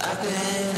I've been